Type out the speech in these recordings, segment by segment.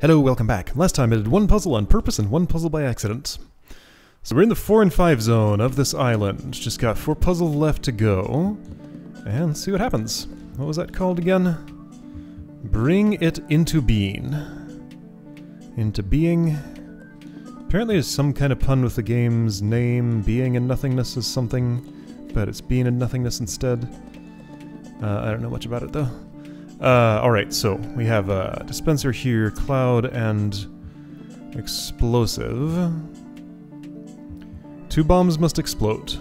Hello, welcome back. Last time I did one puzzle on purpose and one puzzle by accident. So we're in the 4 and 5 zone of this island. Just got 4 puzzles left to go. And see what happens. What was that called again? Bring it into bean. Into bean. Apparently there's some kind of pun with the game's name. Being and nothingness is something, but it's Bean and Nothingness instead. Uh, I don't know much about it though. Uh, Alright, so we have a dispenser here, cloud, and explosive. Two bombs must explode.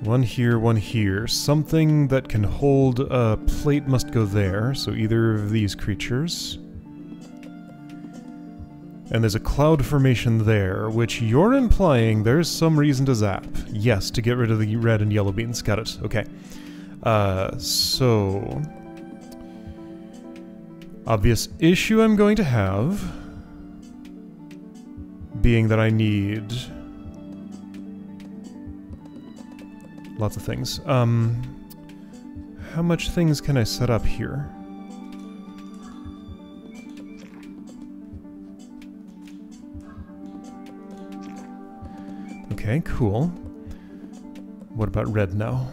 One here, one here. Something that can hold a plate must go there, so either of these creatures. And there's a cloud formation there, which you're implying there's some reason to zap. Yes, to get rid of the red and yellow beans. Got it. Okay. Uh, so... Obvious issue I'm going to have being that I need lots of things. Um, how much things can I set up here? Okay, cool. What about red now?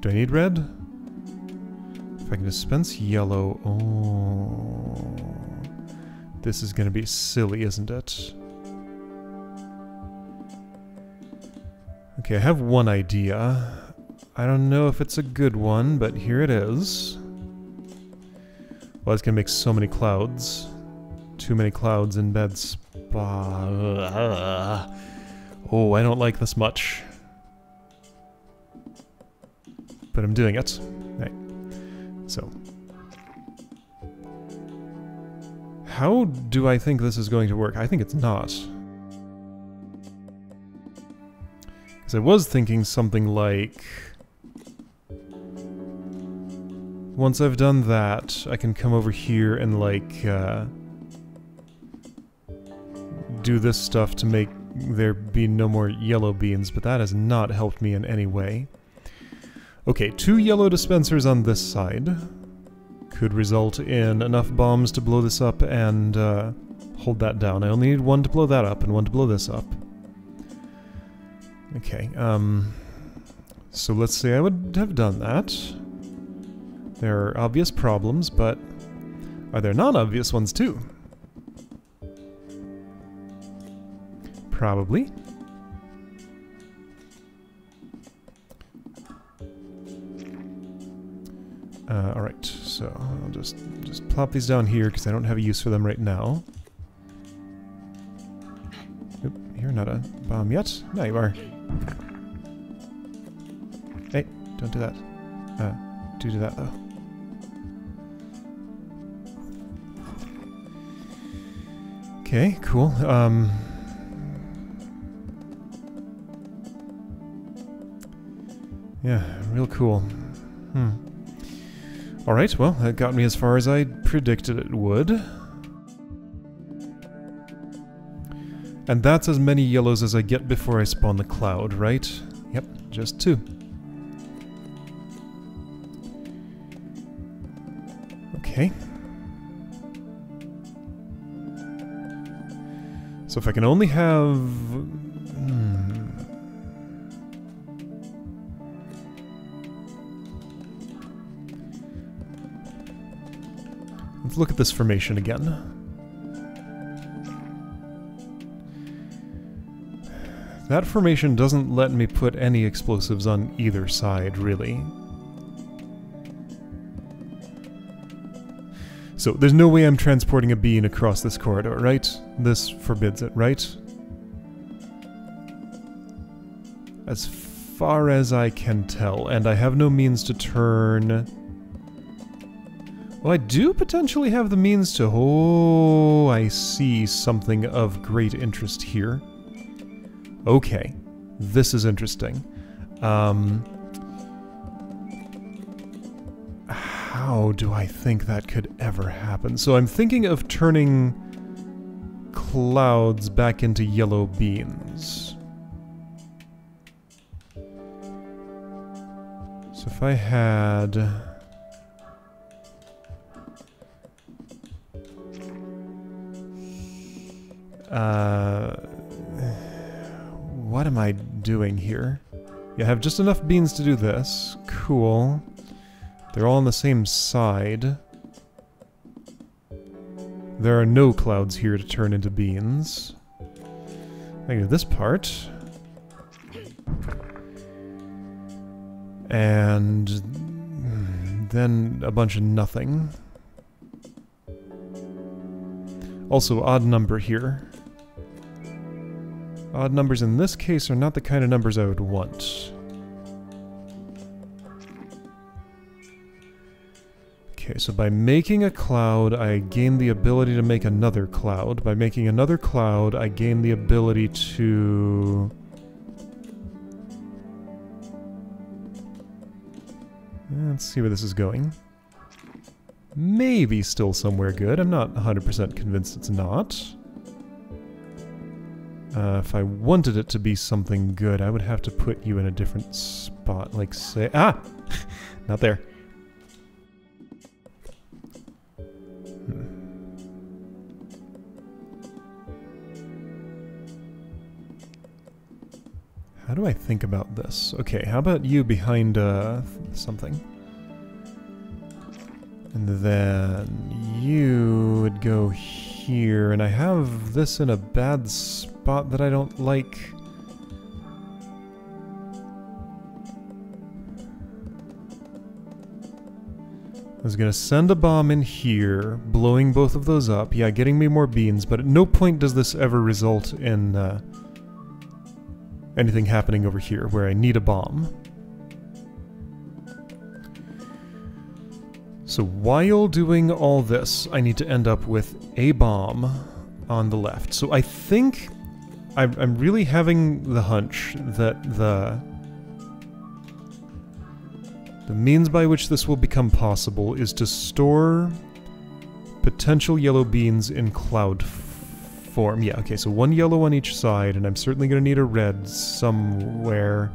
Do I need red? If I can dispense yellow... Oh... This is gonna be silly, isn't it? Okay, I have one idea. I don't know if it's a good one, but here it is. Well, it's gonna make so many clouds. Too many clouds in bed spa. Oh, I don't like this much. But I'm doing it. Right. So. How do I think this is going to work? I think it's not. Because I was thinking something like... Once I've done that, I can come over here and like, uh, do this stuff to make there be no more yellow beans, but that has not helped me in any way. Okay, two yellow dispensers on this side could result in enough bombs to blow this up and uh, hold that down. I only need one to blow that up and one to blow this up. Okay, um... So let's say I would have done that. There are obvious problems, but are there non-obvious ones too? Probably. Uh, Alright, so I'll just, just plop these down here because I don't have a use for them right now. Oop, you're not a bomb yet. Now you are. Hey, don't do that. Uh, do do that though. Okay, cool. Um, yeah, real cool. Hmm. Alright, well, that got me as far as I predicted it would. And that's as many yellows as I get before I spawn the cloud, right? Yep, just two. Okay. So if I can only have... look at this formation again. That formation doesn't let me put any explosives on either side, really. So, there's no way I'm transporting a bean across this corridor, right? This forbids it, right? As far as I can tell, and I have no means to turn... Well, I do potentially have the means to... Oh, I see something of great interest here. Okay, this is interesting. Um, how do I think that could ever happen? So I'm thinking of turning clouds back into yellow beans. So if I had... Uh, what am I doing here? I have just enough beans to do this. Cool. They're all on the same side. There are no clouds here to turn into beans. I do this part. And then a bunch of nothing. Also, odd number here. Odd numbers in this case are not the kind of numbers I would want. Okay, so by making a cloud, I gain the ability to make another cloud. By making another cloud, I gain the ability to... Let's see where this is going. Maybe still somewhere good. I'm not 100% convinced it's not. Uh, if I wanted it to be something good, I would have to put you in a different spot. Like, say... Ah! not there. Hmm. How do I think about this? Okay, how about you behind uh, something? And then you would go here, and I have this in a bad spot that I don't like. I was gonna send a bomb in here, blowing both of those up, yeah, getting me more beans, but at no point does this ever result in uh, anything happening over here where I need a bomb. So while doing all this, I need to end up with a bomb on the left. So I think I'm, I'm really having the hunch that the the means by which this will become possible is to store potential yellow beans in cloud form. Yeah, okay, so one yellow on each side, and I'm certainly going to need a red somewhere.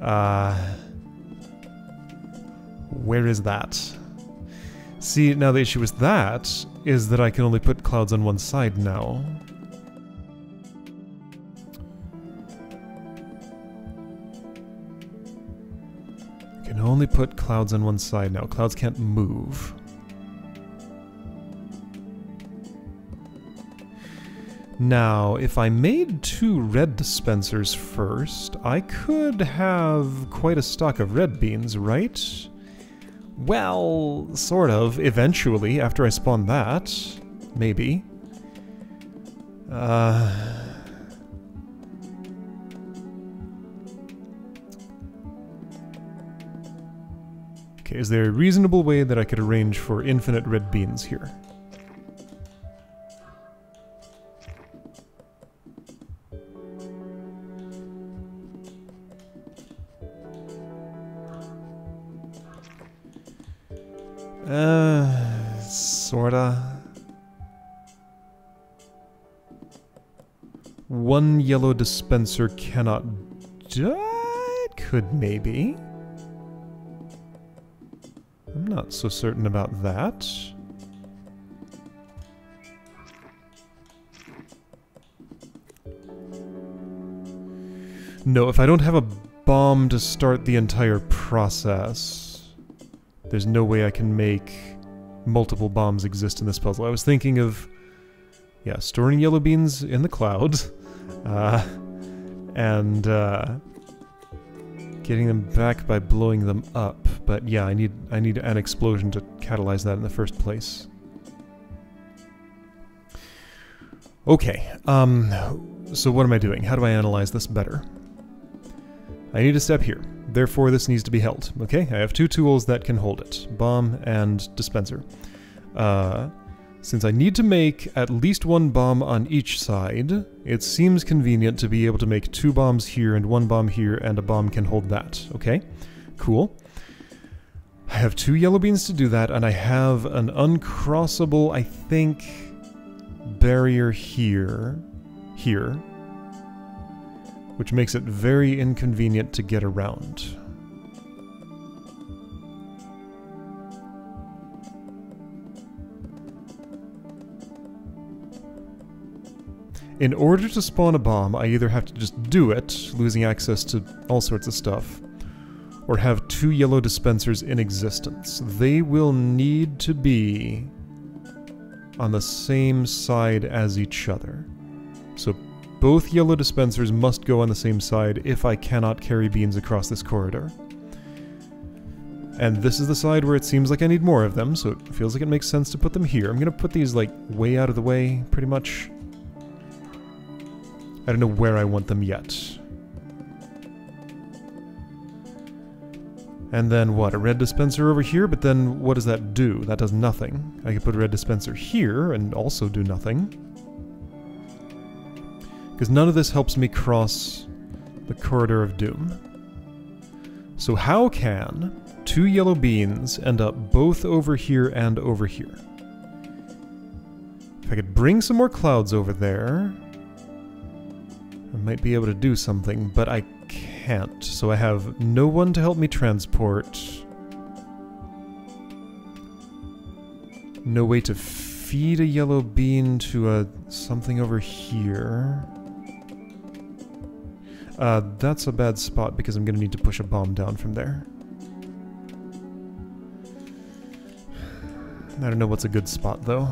Uh, where is that? See, now the issue with that is that I can only put clouds on one side now. I can only put clouds on one side now. Clouds can't move. Now, if I made two red dispensers first, I could have quite a stock of red beans, right? Well, sort of, eventually, after I spawn that. Maybe. Uh... Okay, is there a reasonable way that I could arrange for infinite red beans here? Yellow dispenser cannot... It could maybe. I'm not so certain about that. No, if I don't have a bomb to start the entire process... There's no way I can make multiple bombs exist in this puzzle. I was thinking of, yeah, storing yellow beans in the cloud, uh, and uh, getting them back by blowing them up. But yeah, I need I need an explosion to catalyze that in the first place. Okay, um, so what am I doing? How do I analyze this better? I need a step here. Therefore, this needs to be held. Okay, I have two tools that can hold it. Bomb and dispenser. Uh, since I need to make at least one bomb on each side, it seems convenient to be able to make two bombs here and one bomb here, and a bomb can hold that. Okay, cool. I have two yellow beans to do that, and I have an uncrossable, I think, barrier here. Here which makes it very inconvenient to get around. In order to spawn a bomb, I either have to just do it, losing access to all sorts of stuff, or have two yellow dispensers in existence. They will need to be on the same side as each other. So both yellow dispensers must go on the same side if I cannot carry beans across this corridor. And this is the side where it seems like I need more of them, so it feels like it makes sense to put them here. I'm gonna put these, like, way out of the way, pretty much. I don't know where I want them yet. And then what? A red dispenser over here, but then what does that do? That does nothing. I could put a red dispenser here and also do nothing. Because none of this helps me cross the corridor of doom. So how can two yellow beans end up both over here and over here? If I could bring some more clouds over there, I might be able to do something, but I can't, so I have no one to help me transport. No way to feed a yellow bean to a something over here. Uh, that's a bad spot because I'm gonna need to push a bomb down from there. I don't know what's a good spot though.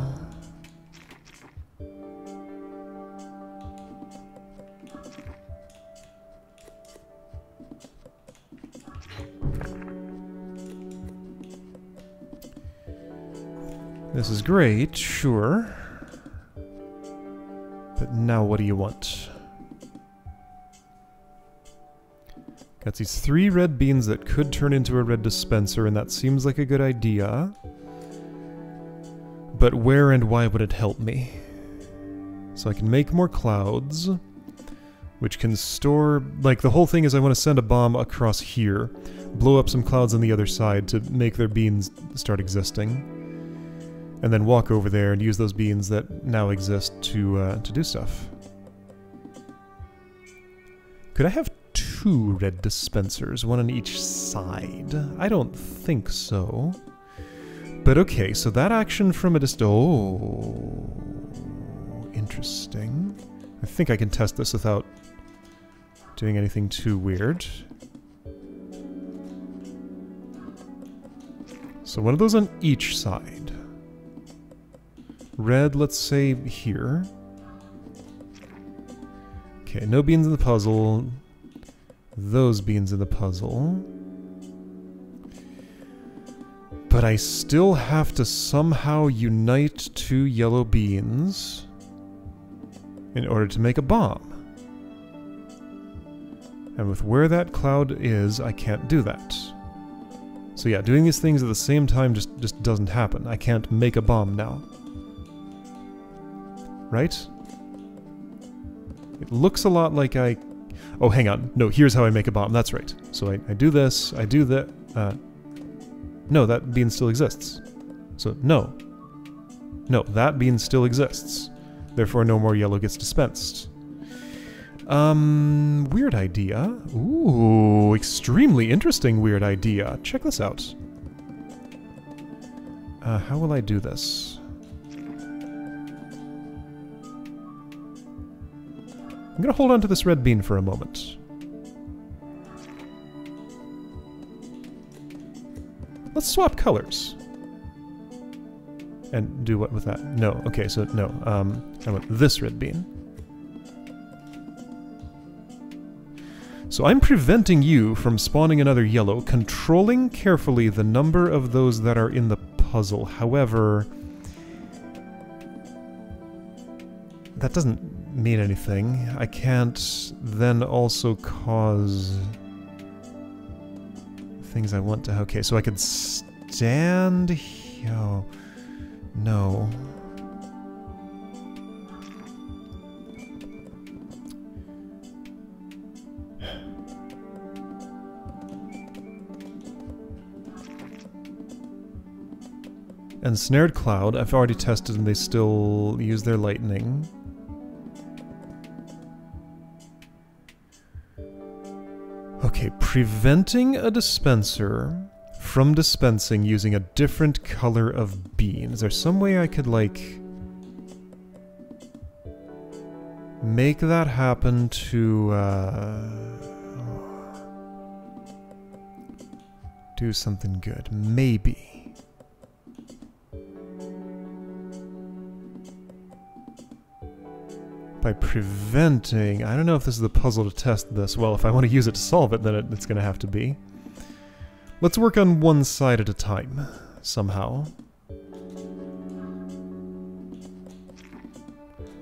Great, sure. But now what do you want? Got these three red beans that could turn into a red dispenser, and that seems like a good idea. But where and why would it help me? So I can make more clouds, which can store... Like, the whole thing is I want to send a bomb across here, blow up some clouds on the other side to make their beans start existing and then walk over there and use those beans that now exist to uh, to do stuff. Could I have two red dispensers, one on each side? I don't think so. But okay, so that action from a dist- Oh, interesting. I think I can test this without doing anything too weird. So one of those on each side. Red, let's say here. Okay, no beans in the puzzle. Those beans in the puzzle. But I still have to somehow unite two yellow beans in order to make a bomb. And with where that cloud is, I can't do that. So yeah, doing these things at the same time just, just doesn't happen. I can't make a bomb now right? It looks a lot like I... Oh, hang on. No, here's how I make a bomb. That's right. So I, I do this, I do that... Uh, no, that bean still exists. So, no. No, that bean still exists. Therefore, no more yellow gets dispensed. Um, weird idea. Ooh, extremely interesting weird idea. Check this out. Uh, how will I do this? I'm to hold on to this red bean for a moment. Let's swap colors. And do what with that? No. Okay, so no. Um, I want this red bean. So I'm preventing you from spawning another yellow, controlling carefully the number of those that are in the puzzle. However, that doesn't mean anything. I can't then also cause things I want to... Okay, so I could stand... Yo, oh, no. And Snared Cloud, I've already tested and they still use their lightning. Preventing a dispenser from dispensing using a different color of bean. Is there some way I could, like... make that happen to uh, do something good. Maybe. By preventing... I don't know if this is the puzzle to test this. Well, if I want to use it to solve it, then it, it's going to have to be. Let's work on one side at a time, somehow.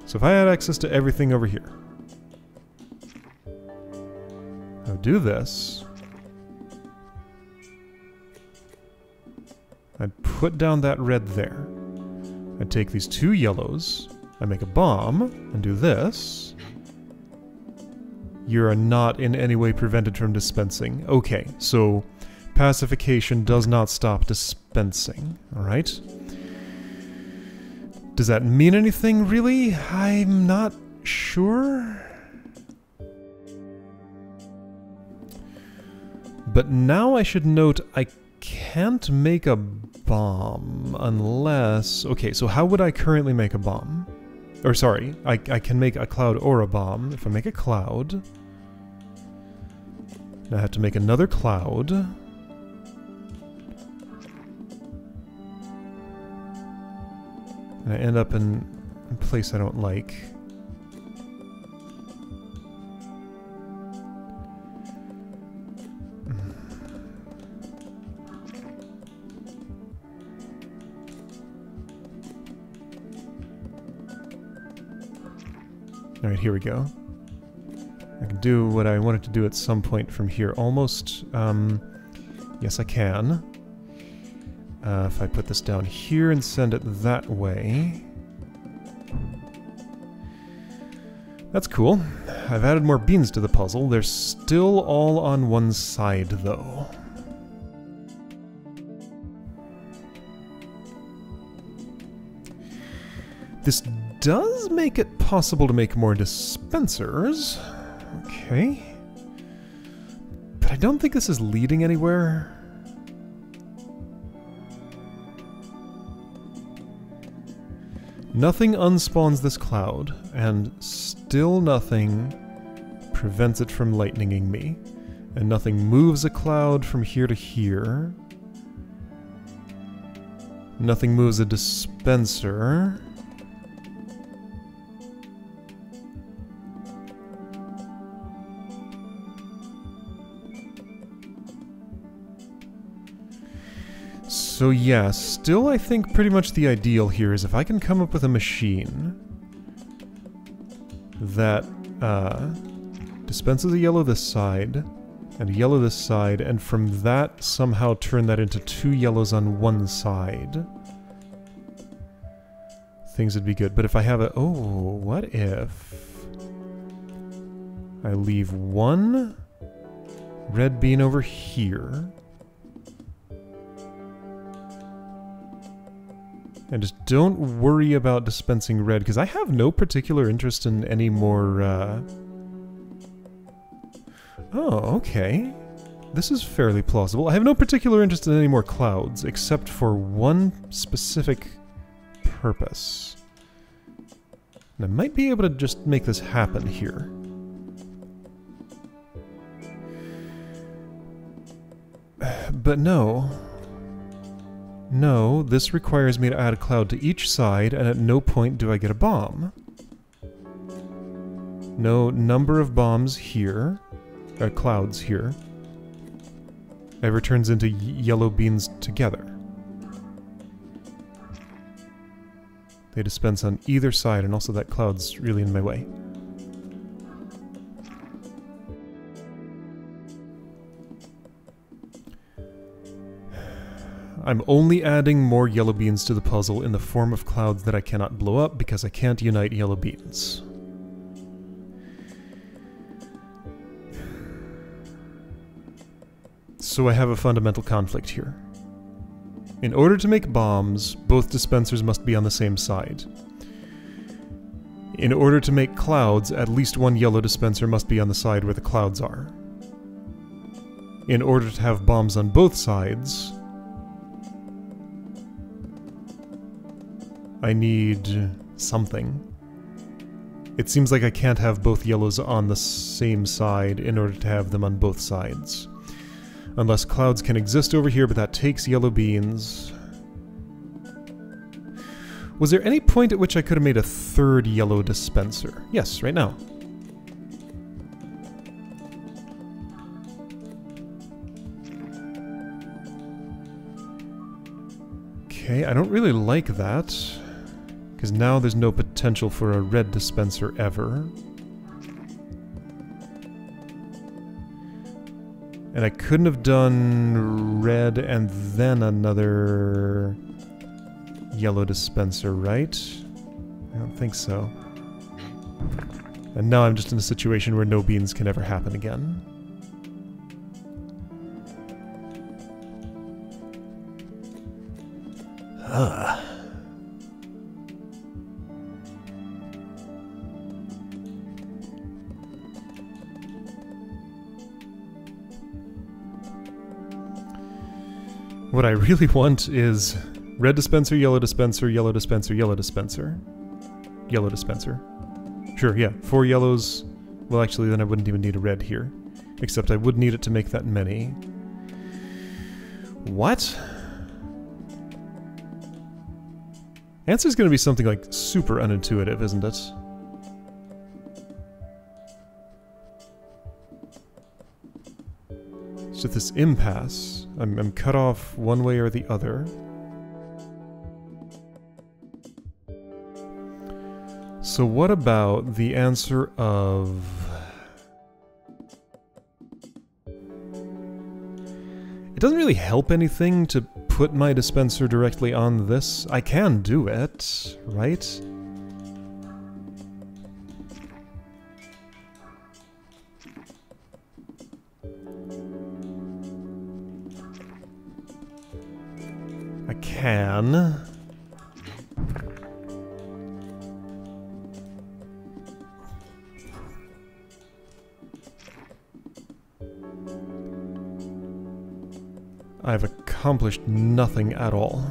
So if I had access to everything over here, I would do this. I'd put down that red there. I'd take these two yellows, I make a bomb, and do this. You are not in any way prevented from dispensing. Okay, so pacification does not stop dispensing, alright? Does that mean anything, really? I'm not sure. But now I should note I can't make a bomb unless... Okay, so how would I currently make a bomb? Or sorry, I, I can make a cloud or a bomb. If I make a cloud... I have to make another cloud. And I end up in a place I don't like. Here we go. I can do what I wanted to do at some point from here. Almost, um, yes I can. Uh, if I put this down here and send it that way... That's cool. I've added more beans to the puzzle. They're still all on one side, though. This does make it possible to make more dispensers. Okay. But I don't think this is leading anywhere. Nothing unspawns this cloud, and still nothing prevents it from lightninging me. And nothing moves a cloud from here to here. Nothing moves a dispenser. So yeah, still I think pretty much the ideal here is if I can come up with a machine that uh, dispenses a yellow this side and a yellow this side, and from that somehow turn that into two yellows on one side. Things would be good. But if I have a... Oh, what if... I leave one red bean over here And just don't worry about dispensing red, because I have no particular interest in any more, uh... Oh, okay. This is fairly plausible. I have no particular interest in any more clouds, except for one specific purpose. And I might be able to just make this happen here. But no, no, this requires me to add a cloud to each side, and at no point do I get a bomb. No number of bombs here, uh, clouds here, ever turns into yellow beans together. They dispense on either side, and also that cloud's really in my way. I'm only adding more yellow beans to the puzzle in the form of clouds that I cannot blow up because I can't unite yellow beans. So I have a fundamental conflict here. In order to make bombs, both dispensers must be on the same side. In order to make clouds, at least one yellow dispenser must be on the side where the clouds are. In order to have bombs on both sides, I need something. It seems like I can't have both yellows on the same side in order to have them on both sides. Unless clouds can exist over here, but that takes yellow beans. Was there any point at which I could have made a third yellow dispenser? Yes, right now. Okay, I don't really like that. Because now there's no potential for a red dispenser ever. And I couldn't have done red and then another yellow dispenser, right? I don't think so. And now I'm just in a situation where no beans can ever happen again. Ugh. What I really want is red dispenser, yellow dispenser, yellow dispenser, yellow dispenser. Yellow dispenser. Sure, yeah. Four yellows. Well, actually, then I wouldn't even need a red here. Except I would need it to make that many. What? Answer's gonna be something like super unintuitive, isn't it? Just this impasse. I'm, I'm cut off one way or the other. So what about the answer of... It doesn't really help anything to put my dispenser directly on this. I can do it, right? Can. I've accomplished nothing at all.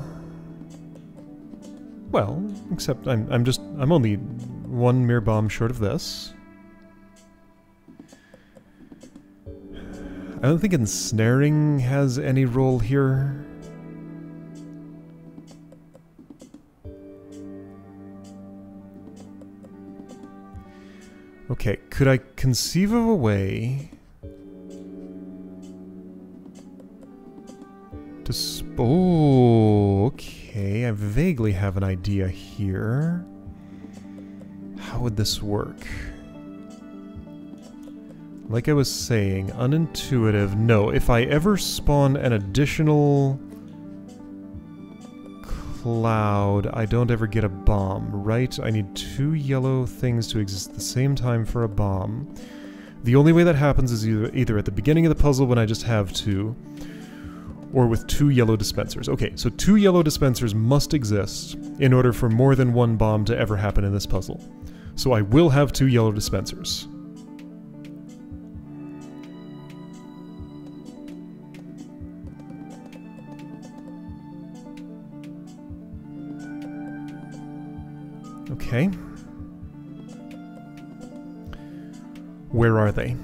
Well, except I'm, I'm just, I'm only one mere bomb short of this. I don't think ensnaring has any role here. Okay, could I conceive of a way to Oh, okay, I vaguely have an idea here. How would this work? Like I was saying, unintuitive. No, if I ever spawn an additional cloud, I don't ever get a bomb, right? I need two yellow things to exist at the same time for a bomb. The only way that happens is either, either at the beginning of the puzzle when I just have two, or with two yellow dispensers. Okay, so two yellow dispensers must exist in order for more than one bomb to ever happen in this puzzle. So I will have two yellow dispensers. Okay. Where are they?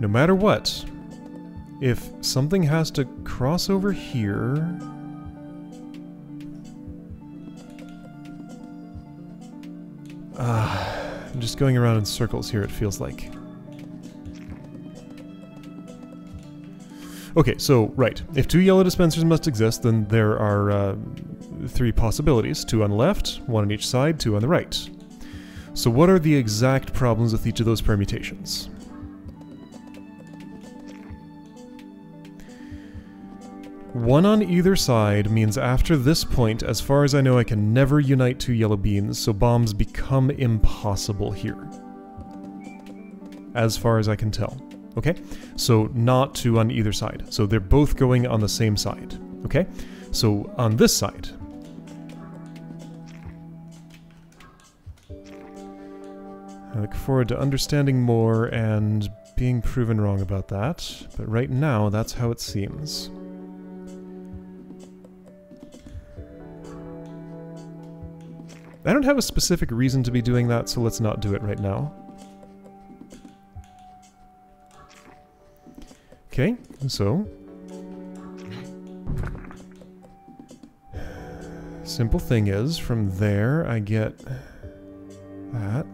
no matter what, if something has to cross over here... Uh, I'm just going around in circles here, it feels like. Okay, so, right. If two yellow dispensers must exist, then there are uh, three possibilities. Two on the left, one on each side, two on the right. So what are the exact problems with each of those permutations? One on either side means after this point, as far as I know, I can never unite two yellow beans, so bombs become impossible here. As far as I can tell. Okay? So not two on either side. So they're both going on the same side. Okay? So on this side, I look forward to understanding more and being proven wrong about that, but right now that's how it seems. I don't have a specific reason to be doing that, so let's not do it right now. Okay, so... Simple thing is, from there I get that.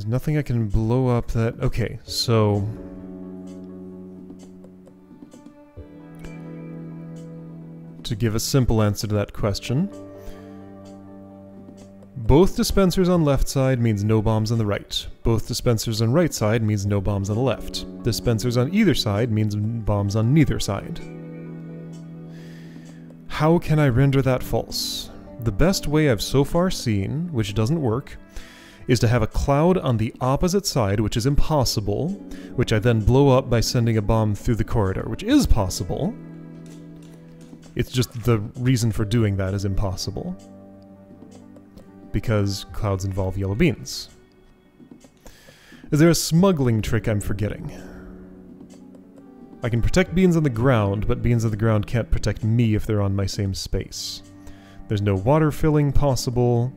There's nothing I can blow up that... Okay, so... To give a simple answer to that question, both dispensers on left side means no bombs on the right. Both dispensers on right side means no bombs on the left. Dispensers on either side means bombs on neither side. How can I render that false? The best way I've so far seen, which doesn't work, is to have a cloud on the opposite side, which is impossible, which I then blow up by sending a bomb through the corridor, which is possible. It's just the reason for doing that is impossible. Because clouds involve yellow beans. Is there a smuggling trick I'm forgetting? I can protect beans on the ground, but beans on the ground can't protect me if they're on my same space. There's no water filling possible.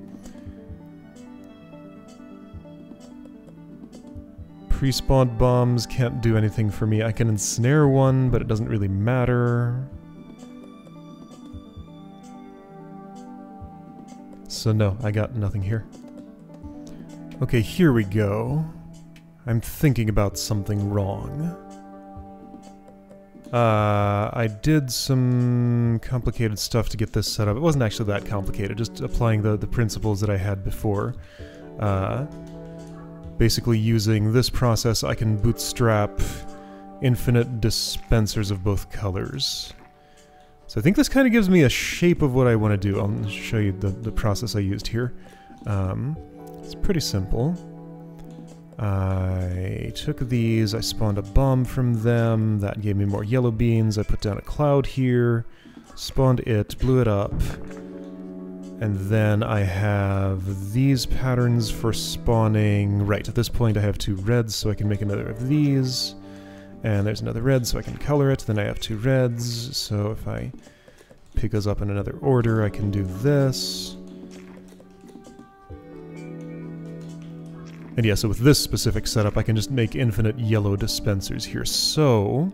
Pre-spawned bombs can't do anything for me. I can ensnare one, but it doesn't really matter. So no, I got nothing here. Okay, here we go. I'm thinking about something wrong. Uh, I did some complicated stuff to get this set up. It wasn't actually that complicated, just applying the, the principles that I had before. Uh, basically using this process, I can bootstrap infinite dispensers of both colors. So I think this kind of gives me a shape of what I want to do. I'll show you the, the process I used here. Um, it's pretty simple. I took these, I spawned a bomb from them, that gave me more yellow beans, I put down a cloud here, spawned it, blew it up, and then I have these patterns for spawning... Right, at this point I have two reds, so I can make another of these. And there's another red, so I can color it. Then I have two reds, so if I pick those up in another order, I can do this. And yeah, so with this specific setup, I can just make infinite yellow dispensers here. So,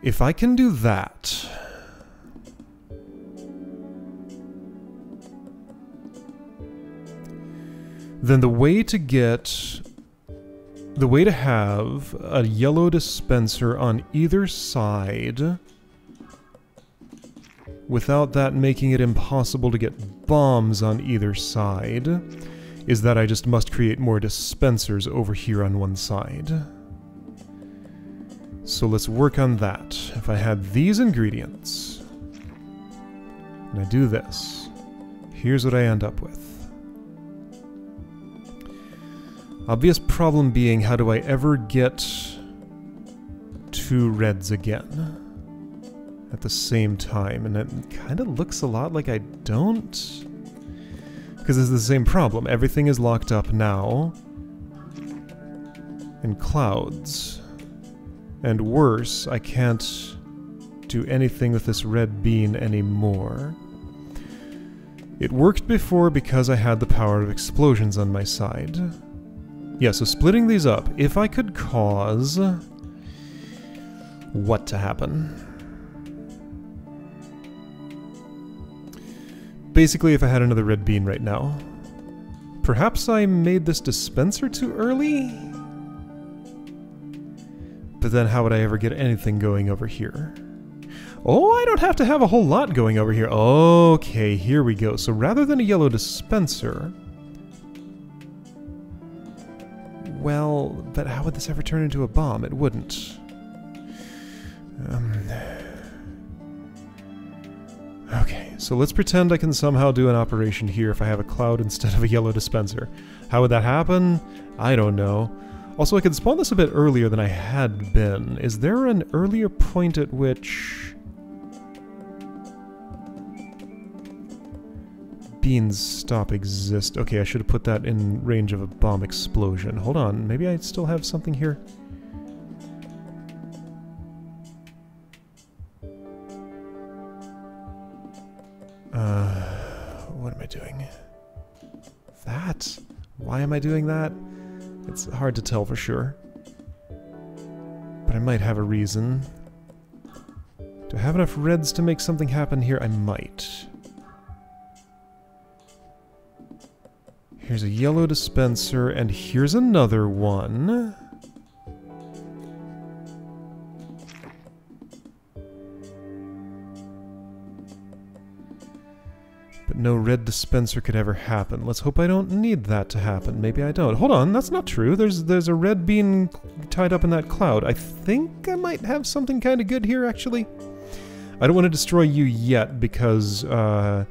if I can do that, then the way to get the way to have a yellow dispenser on either side without that making it impossible to get bombs on either side is that I just must create more dispensers over here on one side. So let's work on that. If I had these ingredients, and I do this, here's what I end up with. Obvious problem being, how do I ever get two reds again at the same time? And it kind of looks a lot like I don't. Because it's the same problem. Everything is locked up now in clouds. And worse, I can't do anything with this red bean anymore. It worked before because I had the power of explosions on my side. Yeah, so splitting these up, if I could cause... what to happen? Basically, if I had another red bean right now. Perhaps I made this dispenser too early? But then how would I ever get anything going over here? Oh, I don't have to have a whole lot going over here. Okay, here we go. So rather than a yellow dispenser, well, but how would this ever turn into a bomb? It wouldn't. Um, okay, so let's pretend I can somehow do an operation here if I have a cloud instead of a yellow dispenser. How would that happen? I don't know. Also, I could spawn this a bit earlier than I had been. Is there an earlier point at which... beans stop exist. Okay, I should have put that in range of a bomb explosion. Hold on, maybe I still have something here? Uh, what am I doing? That? Why am I doing that? It's hard to tell for sure. But I might have a reason. Do I have enough reds to make something happen here? I might. Here's a yellow dispenser, and here's another one. But no red dispenser could ever happen. Let's hope I don't need that to happen. Maybe I don't. Hold on, that's not true. There's there's a red bean tied up in that cloud. I think I might have something kind of good here, actually. I don't want to destroy you yet because uh,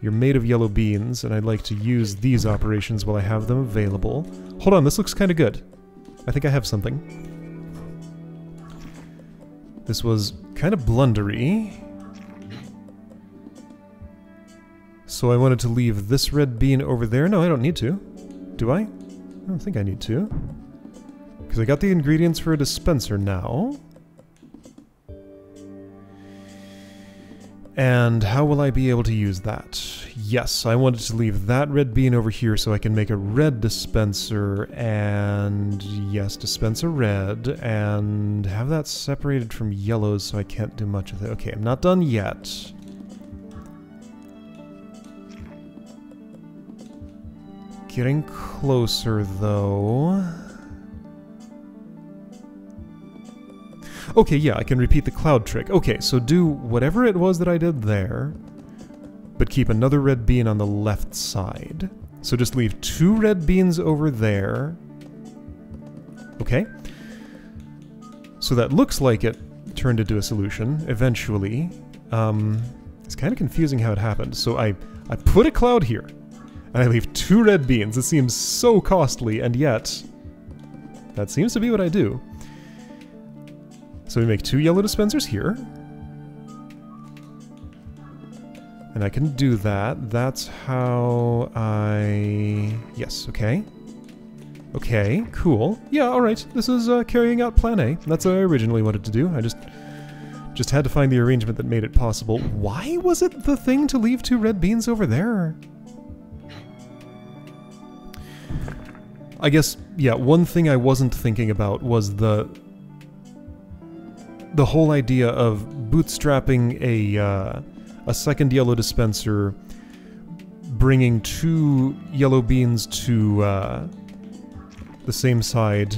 you're made of yellow beans, and I'd like to use these operations while I have them available. Hold on, this looks kind of good. I think I have something. This was kind of blundery. So I wanted to leave this red bean over there. No, I don't need to. Do I? I don't think I need to. Because I got the ingredients for a dispenser now. And how will I be able to use that? Yes, I wanted to leave that red bean over here so I can make a red dispenser and yes, dispense a red and have that separated from yellows so I can't do much with it. Okay, I'm not done yet. Getting closer though. Okay, yeah, I can repeat the cloud trick. Okay, so do whatever it was that I did there, but keep another red bean on the left side. So just leave two red beans over there. Okay. So that looks like it turned into a solution, eventually. Um, it's kind of confusing how it happened. So I, I put a cloud here, and I leave two red beans. It seems so costly, and yet... That seems to be what I do. So we make two yellow dispensers here. And I can do that. That's how I... Yes, okay. Okay, cool. Yeah, alright. This is uh, carrying out Plan A. That's what I originally wanted to do. I just just had to find the arrangement that made it possible. Why was it the thing to leave two red beans over there? I guess, yeah, one thing I wasn't thinking about was the the whole idea of bootstrapping a uh, a second yellow dispenser, bringing two yellow beans to uh, the same side,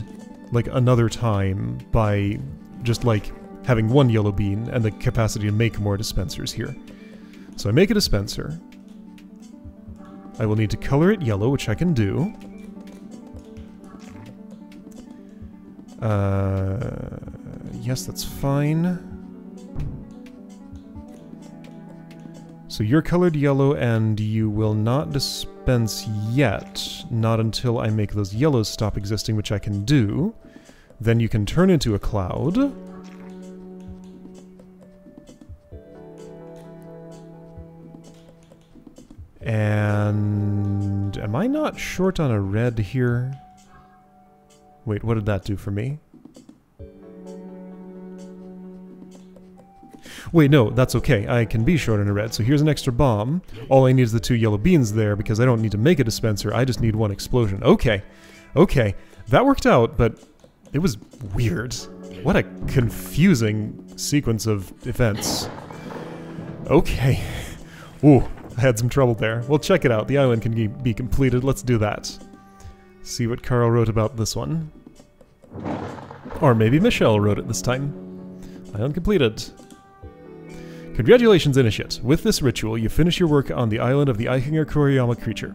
like another time by just like having one yellow bean and the capacity to make more dispensers here. So I make a dispenser. I will need to color it yellow, which I can do. Uh, yes, that's fine. So you're colored yellow and you will not dispense yet, not until I make those yellows stop existing, which I can do. Then you can turn into a cloud. And am I not short on a red here? Wait, what did that do for me? Wait, no, that's okay. I can be short on a red. So here's an extra bomb. All I need is the two yellow beans there because I don't need to make a dispenser. I just need one explosion. Okay. Okay. That worked out, but it was weird. What a confusing sequence of events. Okay. Ooh, I had some trouble there. Well, check it out. The island can be completed. Let's do that. See what Carl wrote about this one. Or maybe Michelle wrote it this time. Island completed. Congratulations, Initiate. With this ritual, you finish your work on the island of the Eichinger Kuriyama creature.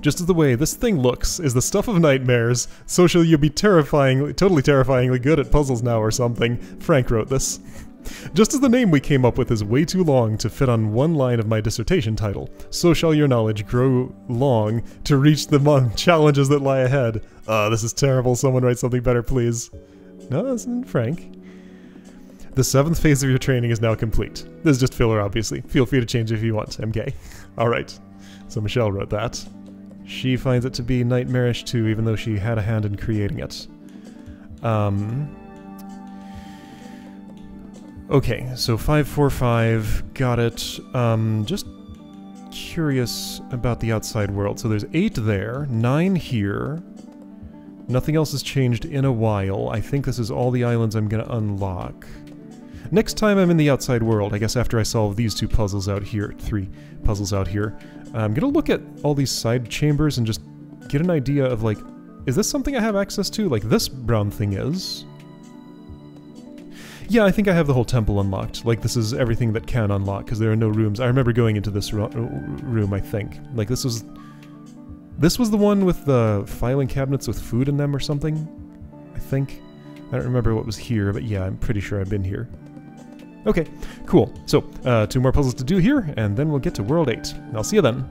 Just as the way this thing looks is the stuff of nightmares, so shall you be terrifyingly, totally terrifyingly good at puzzles now or something. Frank wrote this. Just as the name we came up with is way too long to fit on one line of my dissertation title, so shall your knowledge grow long to reach the challenges that lie ahead. Uh, this is terrible. Someone write something better, please. No, isn't Frank. The seventh phase of your training is now complete. This is just filler, obviously. Feel free to change if you want, MK. Alright. So Michelle wrote that. She finds it to be nightmarish too, even though she had a hand in creating it. Um... Okay, so 545, got it. Um, just curious about the outside world. So there's eight there, nine here. Nothing else has changed in a while. I think this is all the islands I'm going to unlock. Next time I'm in the outside world, I guess after I solve these two puzzles out here, three puzzles out here, I'm to look at all these side chambers and just get an idea of like, is this something I have access to? Like this brown thing is. Yeah, I think I have the whole temple unlocked. Like, this is everything that can unlock, because there are no rooms. I remember going into this room, I think. Like, this was... This was the one with the filing cabinets with food in them or something? I think. I don't remember what was here, but yeah, I'm pretty sure I've been here. Okay, cool. So, uh, two more puzzles to do here, and then we'll get to World 8. I'll see you then.